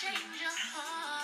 change your heart.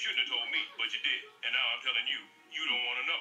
You shouldn't have told me, but you did. And now I'm telling you, you don't want to know.